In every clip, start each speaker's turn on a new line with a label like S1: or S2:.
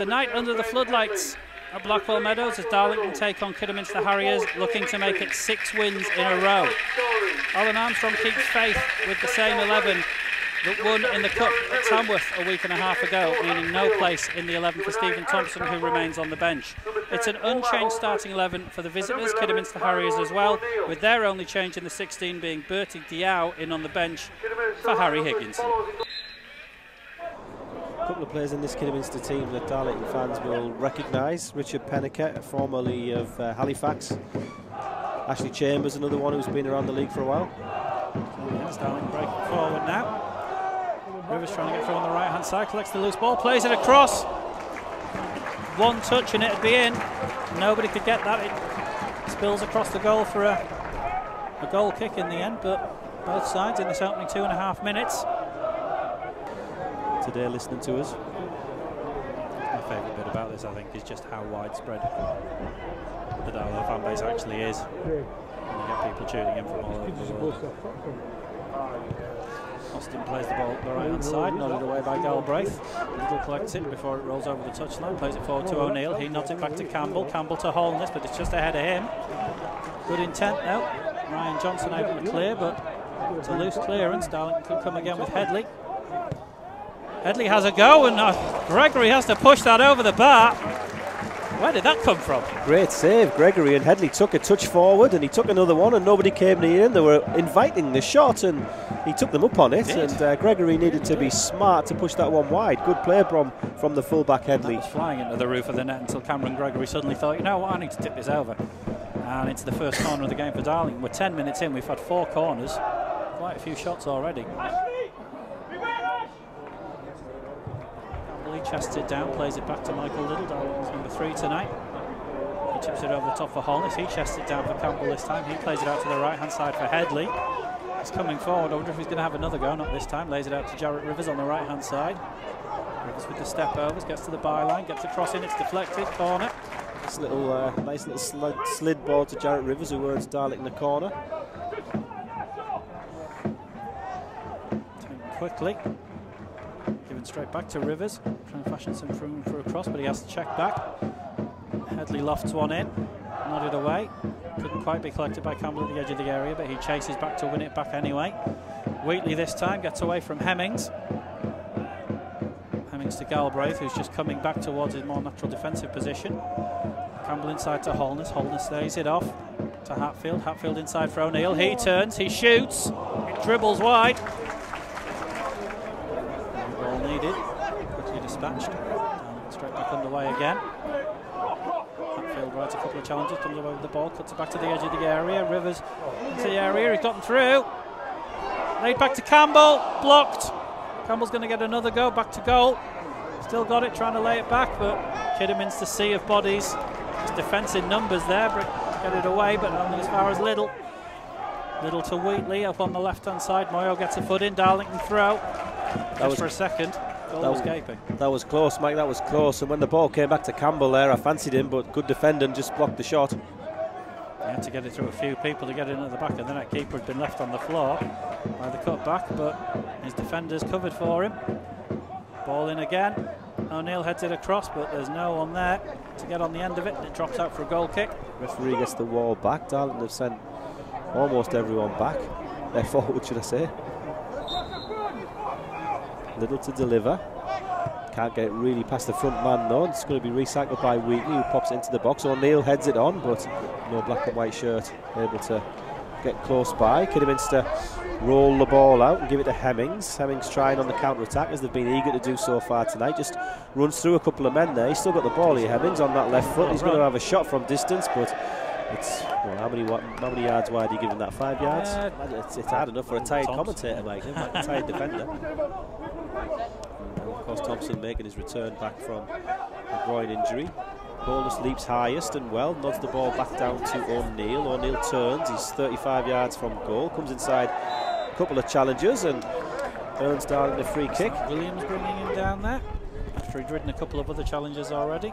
S1: Tonight, under the floodlights at Blackwell Meadows, as Darlington take on Kidderminster Harriers, looking to make it six wins in a row. Alun Armstrong keeps faith with the same 11 that won in the Cup at Tamworth a week and a half ago, meaning no place in the 11 for Stephen Thompson, who remains on the bench. It's an unchanged starting 11 for the visitors, Kidderminster Harriers as well, with their only change in the 16 being Bertie Diao in on the bench for Harry Higginson.
S2: Couple of players in this Kidderminster team that Darlington fans will recognise. Richard Penniker, formerly of uh, Halifax. Ashley Chambers, another one who's been around the league for a while.
S1: Yes, Darlington breaking forward now. Rivers trying to get through on the right hand side, collects the loose ball, plays it across. One touch and it'd be in. Nobody could get that. It spills across the goal for a, a goal kick in the end, but both sides in this opening two and a half minutes.
S2: Today, listening to us.
S1: My favourite bit about this, I think, is just how widespread the Darlo fan base actually is. And you get people tuning in from all over the world. Austin plays the ball the right hand side, nodded away by Galbraith. Liddle collects it before it rolls over the touchline, plays it forward to O'Neill. He nods it back to Campbell. Campbell to Holness, but it's just ahead of him. Good intent though. Ryan Johnson able to clear, but it's a loose clearance. Darlington could come again with Headley. Headley has a go, and uh, Gregory has to push that over the bar. Where did that come from?
S2: Great save, Gregory and Headley took a touch forward and he took another one and nobody came near him. They were inviting the shot and he took them up on it and uh, Gregory needed to be smart to push that one wide. Good play from, from the fullback Headley.
S1: Flying into the roof of the net until Cameron Gregory suddenly thought, you know what, I need to tip this over. And it's the first corner of the game for Darling. We're 10 minutes in, we've had four corners, quite a few shots already. He chests it down, plays it back to Michael Liddle, Darlington's number three tonight. He chips it over the top for Holness. He chests it down for Campbell this time. He plays it out to the right hand side for Headley. He's coming forward. I wonder if he's going to have another go. Not this time. Lays it out to Jarrett Rivers on the right hand side. Rivers with the step overs, gets to the byline, gets across in. It's deflected. Corner.
S2: This little uh, nice little slid, slid ball to Jarrett Rivers, who earns in the corner.
S1: quickly. Straight back to Rivers, trying to fashion some room for a cross, but he has to check back. Headley lofts one in, nodded away. Couldn't quite be collected by Campbell at the edge of the area, but he chases back to win it back anyway. Wheatley this time gets away from Hemmings. Hemmings to Galbraith, who's just coming back towards his more natural defensive position. Campbell inside to Holness. Holness stays it off to Hatfield. Hatfield inside for O'Neill. He turns, he shoots, dribbles wide. Quickly dispatched. Straight back underway again. Hatfield rides a couple of challenges, comes away with the ball, cuts it back to the edge of the area. Rivers into the area, he's gotten through. Laid back to Campbell, blocked. Campbell's going to get another go, back to goal. Still got it, trying to lay it back, but Kidderminster sea of bodies. His defence in numbers there, but get it away, but only as far as Liddle. Liddle to Wheatley up on the left hand side. Moyo gets a foot in, Darlington throw. That Just was for a second. Goal
S2: that
S1: was gaping.
S2: That was close, Mike. That was close. And when the ball came back to Campbell there, I fancied him, but good defender and just blocked the shot.
S1: He had to get it through a few people to get it into the back, and then that keeper had been left on the floor by the cut back, but his defenders covered for him. Ball in again. O'Neill heads it across, but there's no one there to get on the end of it, and it drops out for a goal kick.
S2: Referee gets the wall back. Darlington have sent almost everyone back. They're forward, should I say. Liddle to deliver. Can't get really past the front man though. It's going to be recycled by Wheatley who pops into the box. O'Neill heads it on, but no black and white shirt able to get close by. Kidderminster roll the ball out and give it to Hemmings. Hemmings trying on the counter attack as they've been eager to do so far tonight. Just runs through a couple of men there. He's still got the ball here, Hemmings, on that left foot. He's going to have a shot from distance, but it's well, how many how many yards wide are you giving that? Five yards?
S1: Uh,
S2: it's, it's hard enough for a tired commentator, Mike, a tired defender. And of course, Thompson making his return back from a groin injury. Bolus leaps highest and well, nods the ball back down to O'Neill. O'Neill turns, he's 35 yards from goal, comes inside a couple of challenges and earns down the free kick.
S1: Williams bringing him down there after he'd ridden a couple of other challenges already.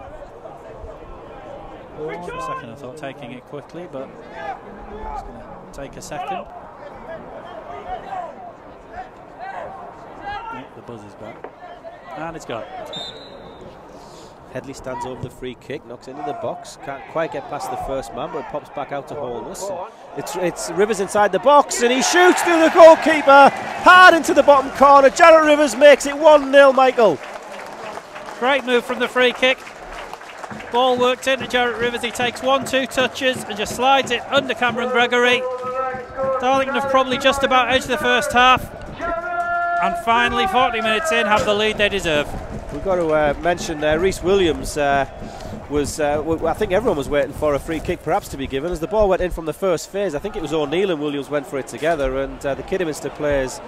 S1: For a second I thought taking it quickly, but it's going to take a second. Yep, the buzz is back. And it's gone.
S2: Headley stands over the free kick, knocks into the box, can't quite get past the first man, but it pops back out to Holness. It's, it's Rivers inside the box, and he shoots through the goalkeeper, hard into the bottom corner. Jarrett Rivers makes it 1 0, Michael.
S1: Great move from the free kick. Ball worked into Jarrett Rivers. He takes one, two touches and just slides it under Cameron Gregory. Darlington have probably just about edged the first half. And finally, 40 minutes in, have the lead they deserve.
S2: We've got to uh, mention uh, Reese Williams uh, was, uh, I think everyone was waiting for a free kick perhaps to be given. As the ball went in from the first phase, I think it was O'Neill and Williams went for it together, and uh, the Kidderminster players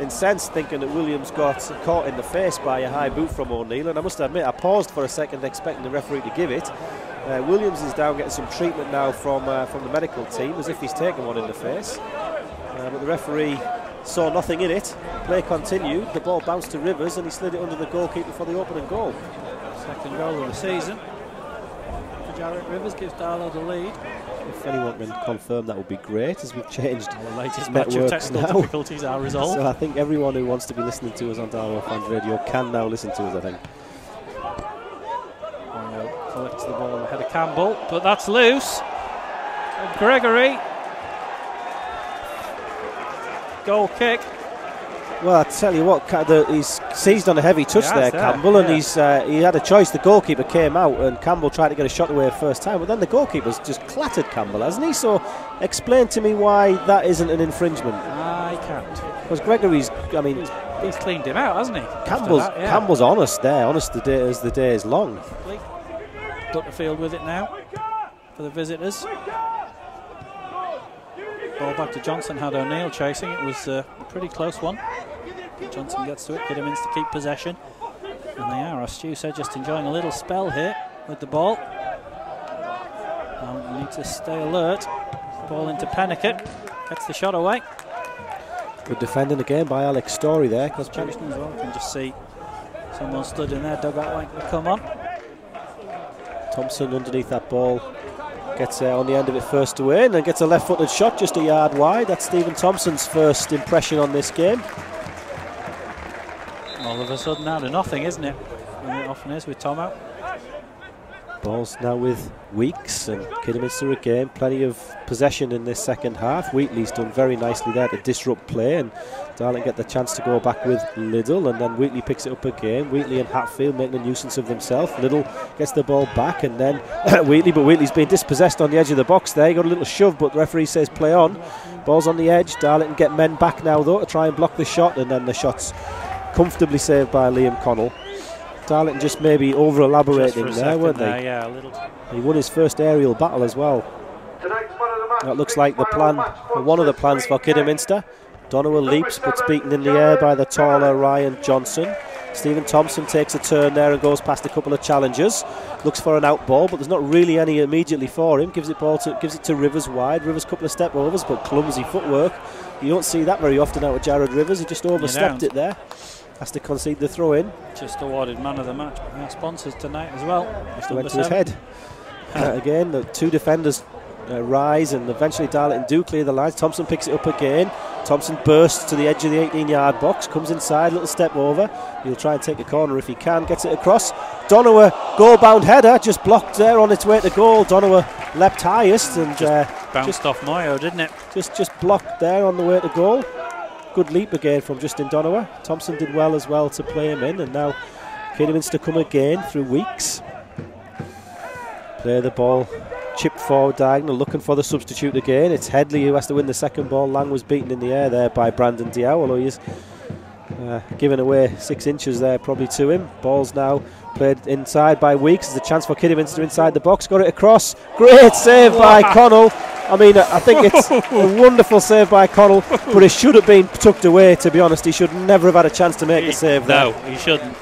S2: incensed thinking that Williams got caught in the face by a high boot from O'Neill. And I must admit, I paused for a second expecting the referee to give it. Uh, Williams is down getting some treatment now from uh, from the medical team as if he's taken one in the face. Uh, but the referee saw nothing in it. Play continued. The ball bounced to Rivers and he slid it under the goalkeeper for the opening goal.
S1: Second goal of the season. Jarrett Rivers gives Darlo the lead.
S2: If anyone can confirm that would be great as we've changed
S1: Our latest match of technical
S2: now.
S1: difficulties are resolved.
S2: So I think everyone who wants to be listening to us on Darlo Fans Radio can now listen to us, I think.
S1: Collects the ball ahead of Campbell, but that's loose. And Gregory. Goal kick.
S2: Well, I tell you what, he's seized on a heavy touch
S1: He
S2: there,
S1: there,
S2: Campbell, and he's uh, he had a choice. The goalkeeper came out, and Campbell tried to get a shot away first time, but then the goalkeeper's just clattered Campbell, hasn't he? So, explain to me why that isn't an infringement.
S1: I can't.
S2: Because Gregory's, I mean,
S1: He's cleaned him out, hasn't he?
S2: Campbell's
S1: that, yeah.
S2: Campbell's honest there, honest the day as the day is long.
S1: Butterfield with it now for the visitors. Ball back to Johnson, had O'Neill chasing. It was uh, a pretty close one. Johnson gets to it, Kidderminster to keep possession. And they are, as Stu said, just enjoying a little spell here with the ball. Now you need to stay alert. Ball into Pennicott, gets the shot away.
S2: Good defending again by Alex Storey there. Because
S1: Jackson as well, can just see someone stood in there, dugout waiting to come on.
S2: Thompson underneath that ball gets uh, on the end of it first away and then gets a left-footed shot just a yard wide. That's Stephen Thompson's first impression on this game.
S1: All of a sudden out of nothing, isn't it? And it often is with Tom out.
S2: Ball's now with Weeks and Kidderminster again. Plenty of possession in this second half. Wheatley's done very nicely there to disrupt play, and Darling get the chance to go back with Liddle and then Wheatley picks it up again. Wheatley and Hatfield making a nuisance of themselves. Liddle gets the ball back, and then Wheatley, but Wheatley's been dispossessed on the edge of the box there. He got a little shove, but the referee says play on. Ball's on the edge. Darlington get men back now though to try and block the shot, and then the shot's comfortably saved by Liam Connell. Darlington just maybe over
S1: Just
S2: elaborating there, weren't
S1: there,
S2: they?
S1: yeah, a little.
S2: He won his first aerial battle as well. That looks like the plan, or one of the plans for Kidderminster. Donovan leaps, but's beaten in the air by the taller Ryan Johnson. Stephen Thompson takes a turn there and goes past a couple of challengers. Looks for an out ball, but there's not really any immediately for him. Gives it ball to gives it to Rivers wide. Rivers couple of step overs, but clumsy footwork. You don't see that very often out of Jared Rivers. He just overstepped it there. Has to concede the throw in.
S1: Just awarded man of the match by our sponsors tonight as well.
S2: Just went to his head. Uh, again, the two defenders uh, rise and eventually Darlington do clear the lines. Thompson picks it up again. Thompson bursts to the edge of the 18 yard box, comes inside, little step over. He'll try and take a corner if he can, gets it across. Donowa, goal bound header, just blocked there on its way to goal. Donowa leapt highest and uh,
S1: Bounced off Moyo, didn't it?
S2: just, just blocked there on the way to goal. Good leap again from Justin Donowa. Thompson did well as well to play him in, and now Kidderminster come again through weeks. Play the ball, chipped forward diagonal, looking for the substitute again. It's Headley who has to win the second ball. Laing was beaten in the air there by Brandon Diao, although he's uh, given away six inches there probably to him. Ball's now played inside by Weeks. There's a chance for Kidderminster inside the box. Got it across. Great save by Connell. I mean, I think it's a wonderful save by Connell, but it should have been tucked away. To be honest, he should never have had a chance to make the save. there.
S1: No, he shouldn't.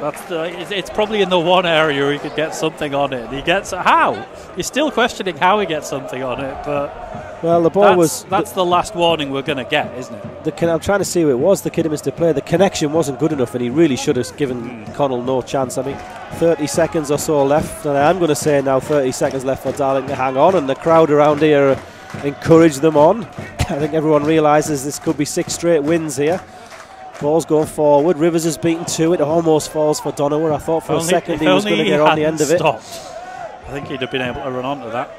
S1: That's the, it's, it's probably in the one area where he could get something on it. He gets how? You're still questioning how he gets something on it, but
S2: Well, the ball
S1: that's,
S2: was.
S1: that's the last warning we're going to get, isn't it?
S2: The, I'm trying to see who it was. The Kidderminster player. The connection wasn't good enough, and he really should have given hmm. Connell no chance. I mean, 30 seconds or so left, and I am going to say now 30 seconds left for Darling to hang on, and the crowd around here encourage them on. I think everyone realises this could be six straight wins here. Ball's going forward. Rivers is beaten two. It almost falls for Donowa. I thought for
S1: If
S2: a second he was going to get on the end of it.
S1: Stopped. I think he'd have been able to run onto that.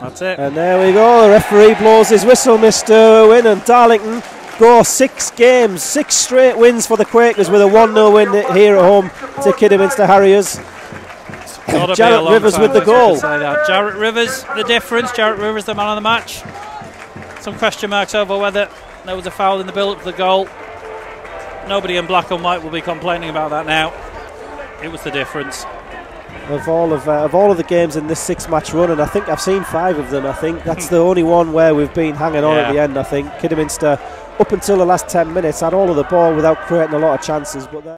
S1: That's it.
S2: And there we go. The referee blows his whistle, Mr. Owen, and Darlington go six games, six straight wins for the Quakers with a 1 0 win here at home to Kidderminster Harriers. Jarrett Rivers with the
S1: since we could
S2: goal.
S1: Jarrett Rivers, the difference. Jarrett Rivers, the man of the match. Some question marks over whether there was a foul in the build up to the goal. Nobody in black and white will be complaining about that now. It was the difference.
S2: Of all of, uh, of all of the games in this six match run, and I think I've seen five of them, I think that's the only one where we've been hanging on at the end. I think Kidderminster, up until the last 10 minutes, had all of the ball without creating a lot of chances. But